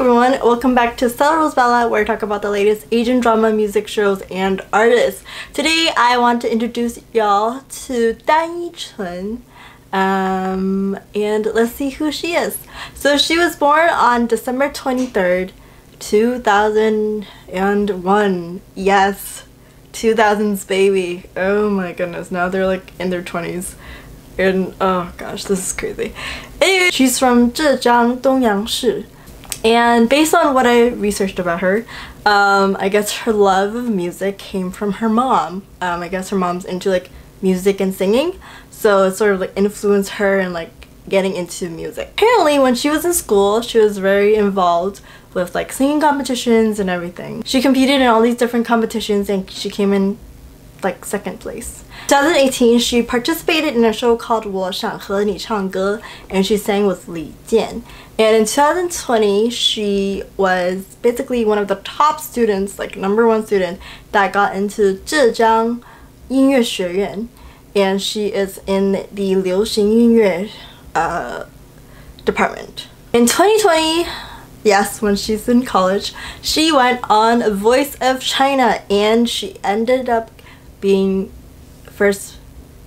everyone, welcome back to Stella Rose Bella where I talk about the latest Asian drama music shows and artists. Today I want to introduce y'all to Dan Yichun um, and let's see who she is. So she was born on December 23rd, 2001. Yes, 2000's baby. Oh my goodness, now they're like in their 20s. And oh gosh, this is crazy. Anyway, she's from Zhejiang, Dongyangshi. And based on what I researched about her, um, I guess her love of music came from her mom. Um, I guess her mom's into like music and singing, so it sort of like influenced her and like getting into music. Apparently when she was in school, she was very involved with like singing competitions and everything. She competed in all these different competitions and she came in like second place. 2018, she participated in a show called 我想和你唱歌 and she sang with Li Jian. And in 2020, she was basically one of the top students, like number one student, that got into Zhejiang 音乐学院 and she is in the 流行音乐 uh, department. In 2020, yes, when she's in college, she went on Voice of China and she ended up being first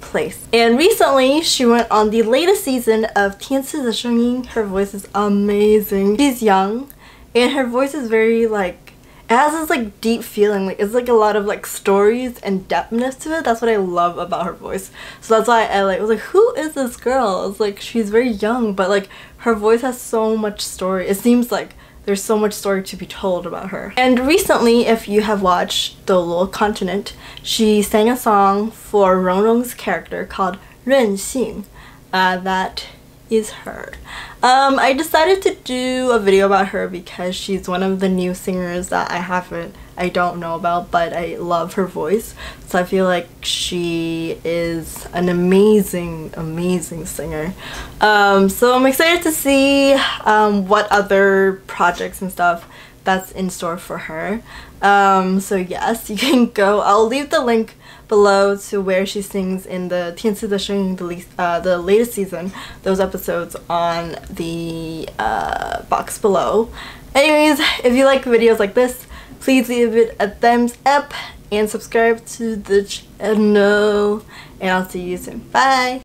place. And recently, she went on the latest season of 天赐的声音. Her voice is amazing. She's young, and her voice is very like it has this like deep feeling like it's like a lot of like stories and depthness to it that's what i love about her voice so that's why i like was like who is this girl it's like she's very young but like her voice has so much story it seems like there's so much story to be told about her. And recently, if you have watched Douluo Continent, she sang a song for Rong Rong's character called Ren Xing. Uh, that is her. Um, I decided to do a video about her because she's one of the new singers that I haven't, I don't know about, but I love her voice. So I feel like she is an amazing, amazing singer. Um, so I'm excited to see um, what other projects and stuff that's in store for her. Um, so yes, you can go. I'll leave the link below to where she sings in the TNC The Showing uh, the latest season, those episodes on the uh, box below. Anyways, if you like videos like this, please leave it a thumbs up and subscribe to the channel. And I'll see you soon. Bye!